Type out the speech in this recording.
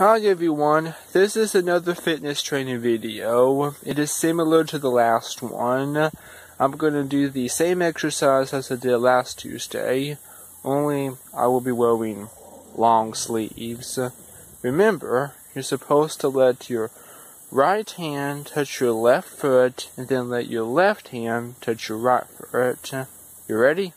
Hi everyone, this is another fitness training video. It is similar to the last one. I'm going to do the same exercise as I did last Tuesday, only I will be wearing long sleeves. Remember, you're supposed to let your right hand touch your left foot and then let your left hand touch your right foot. You ready?